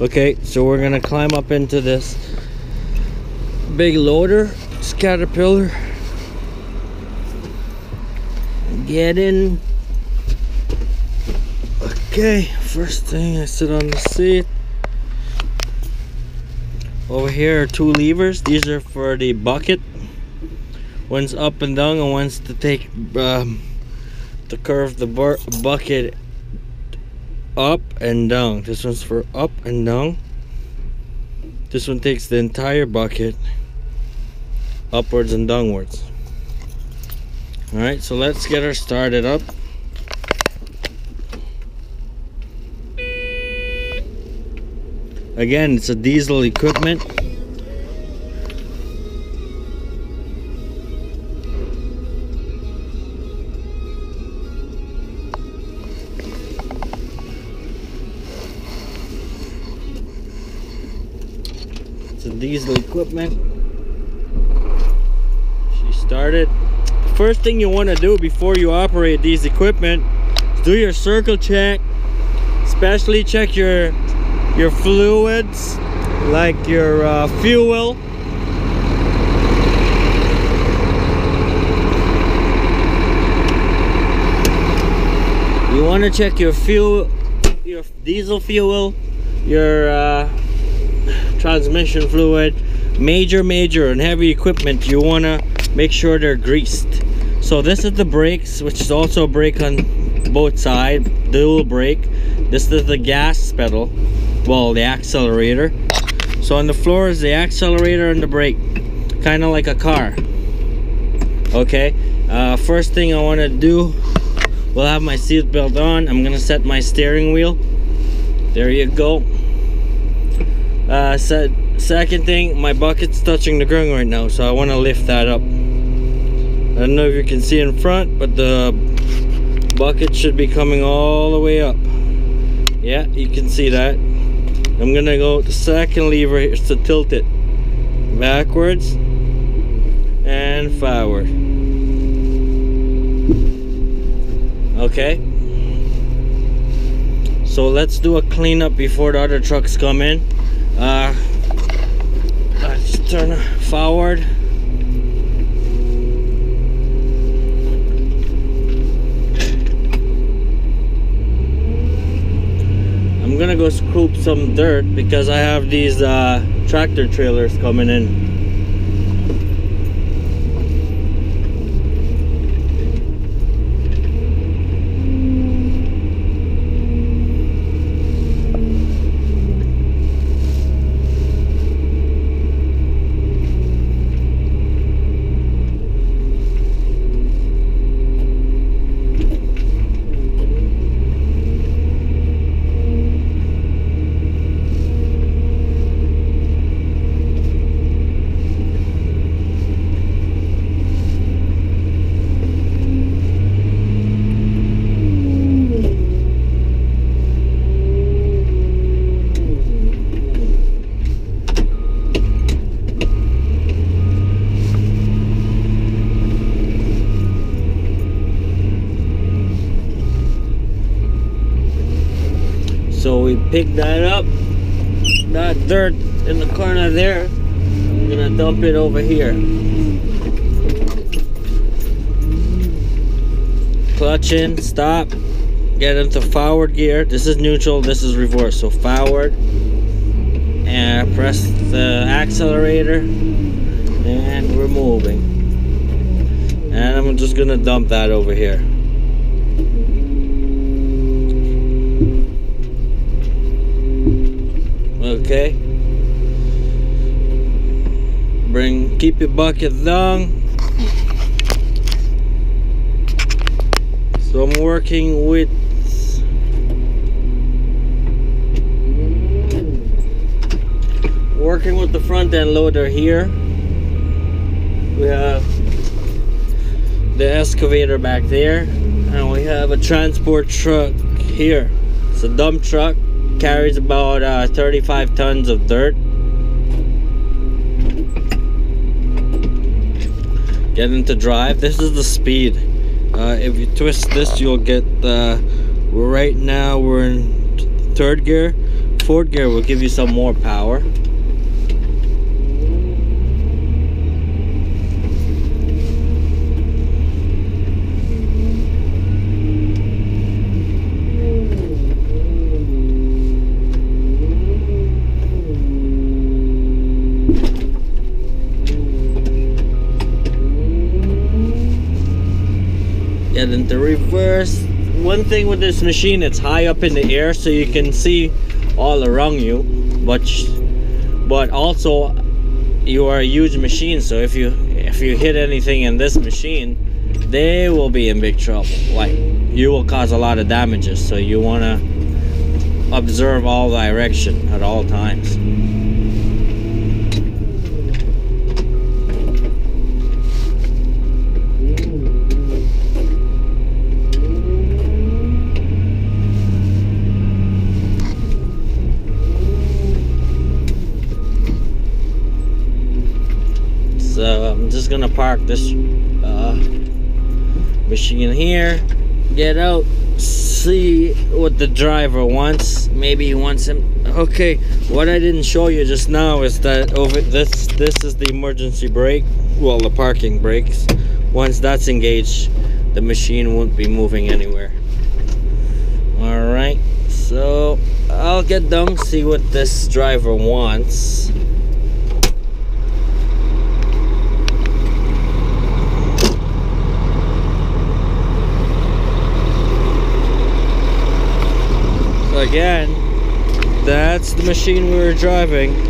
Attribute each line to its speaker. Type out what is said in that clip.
Speaker 1: Okay, so we're gonna climb up into this big loader, this caterpillar. Get in. Okay, first thing I sit on the seat. Over here are two levers. These are for the bucket. One's up and down, and one's to take um, to curve the bucket up and down. This one's for up and down. This one takes the entire bucket upwards and downwards. Alright, so let's get her started up. Again, it's a diesel equipment. It's a diesel equipment. She started. The first thing you want to do before you operate these equipment is do your circle check. Especially check your your fluids like your uh, fuel you want to check your fuel your diesel fuel your uh, transmission fluid major major and heavy equipment you want to make sure they're greased. So this is the brakes which is also a brake on both sides dual brake. This is the gas pedal well the accelerator. So on the floor is the accelerator and the brake kind of like a car. Okay uh, first thing I want to do we'll have my seat belt on. I'm gonna set my steering wheel. There you go uh, second thing my bucket's touching the ground right now so I want to lift that up. I don't know if you can see in front but the bucket should be coming all the way up. Yeah you can see that. I'm gonna go the second lever is to tilt it backwards and forward. Okay. So let's do a cleanup before the other trucks come in uh, let's turn forward. I'm gonna go scoop some dirt because I have these uh, tractor trailers coming in pick that up. That dirt in the corner there. I'm gonna dump it over here. Clutch in stop. Get into forward gear. This is neutral this is reverse. So forward. And press the accelerator. And we're moving. And I'm just gonna dump that over here okay? Bring keep your bucket down. So I'm working with working with the front end loader here. We have the excavator back there and we have a transport truck here. It's a dump truck carries about uh, 35 tons of dirt. Get into drive. This is the speed. Uh, if you twist this, you'll get. Uh, right now we're in third gear. fourth gear will give you some more power. And then the reverse. One thing with this machine it's high up in the air so you can see all around you but but also you are a huge machine so if you if you hit anything in this machine they will be in big trouble. Like you will cause a lot of damages so you want to observe all direction at all times so Just gonna park this uh, machine here. Get out see what the driver wants. Maybe he wants him. Okay what I didn't show you just now is that over this this is the emergency brake well the parking brakes. Once that's engaged the machine won't be moving anywhere. All right so I'll get down see what this driver wants again. That's the machine we were driving